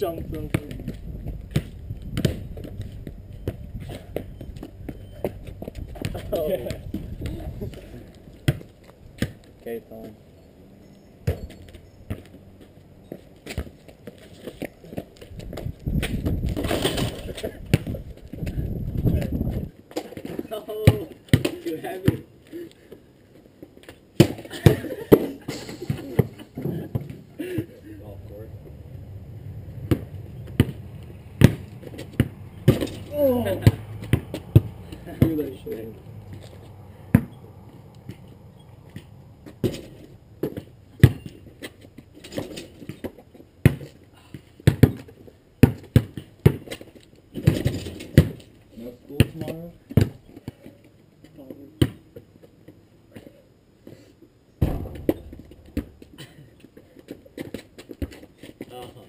Jumped over. Oh. Okay, on. Oh, too heavy. Golf Oh! Threw that shit. No school tomorrow? Uh-huh.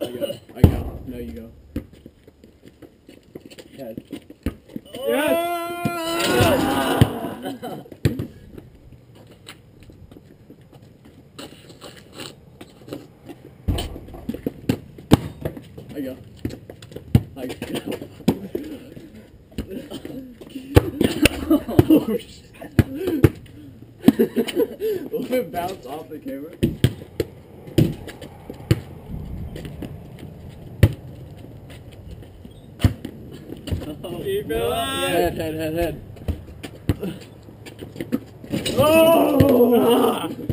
I go. I go. No, you go. Head. Yes. I go. I go. oh shit. Will it bounce off the camera? Keep it alive. Head, head, head, head. Oh!